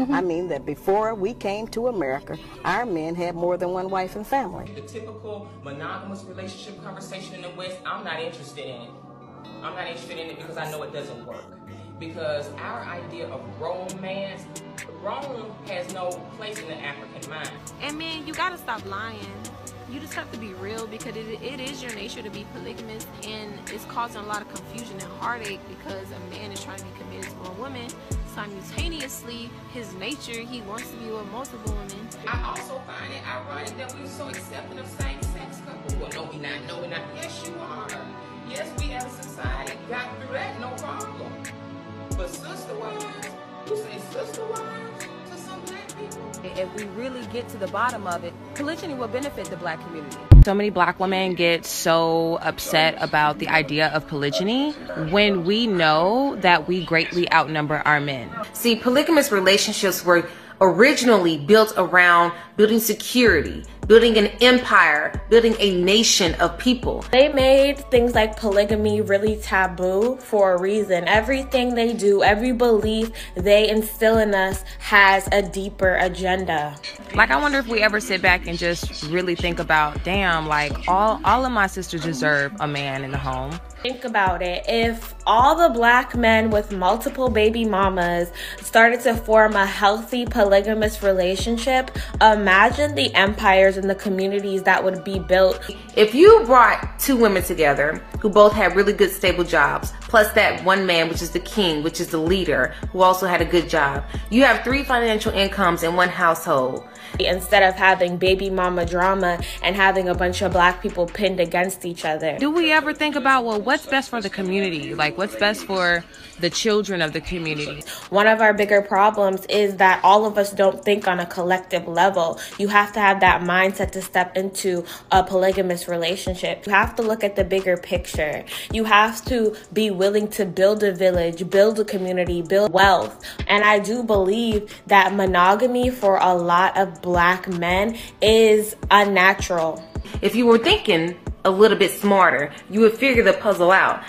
Mm-hmm. I mean that before we came to America, our men had more than one wife and family. The typical monogamous relationship conversation in the West, I'm not interested in it. I'm not interested in it because I know it doesn't work. Because our idea of romance, Rome has no place in the African mind. And man, you gotta stop lying you just have to be real because it, it is your nature to be polygamous and it's causing a lot of confusion and heartache because a man is trying to be committed to a woman simultaneously his nature. He wants to be with multiple women. I also find it ironic that we're so accepting of same-sex couples well no we're not. No we not. Yes you are. Yes we as a society got through that. No problem. But sister wives you say sister wives to some black people? if we really get to the bottom of it, polygyny will benefit the black community. So many black women get so upset about the idea of polygyny when we know that we greatly outnumber our men. See, polygamous relationships were originally built around building security, building an empire, building a nation of people. They made things like polygamy really taboo for a reason. Everything they do, every belief they instill in us has a deeper agenda. Like I wonder if we ever sit back and just really think about, damn, like all all of my sisters deserve a man in the home. Think about it. If all the black men with multiple baby mamas started to form a healthy polygamous relationship, imagine the empires and the communities that would be built. If you brought two women together who both had really good stable jobs, plus that one man, which is the king, which is the leader, who also had a good job, you have three financial incomes in one household. Instead of having baby mama drama and having a bunch of black people pinned against each other. Do we ever think about, well, what's best for the community? Like, what's best for the children of the community? One of our bigger problems is that all of us don't think on a collective level. You have to have that mindset to step into a polygamous relationship. You have to look at the bigger picture. You have to be willing to build a village, build a community, build wealth. And I do believe that monogamy for a lot of black men is unnatural. If you were thinking a little bit smarter, you would figure the puzzle out.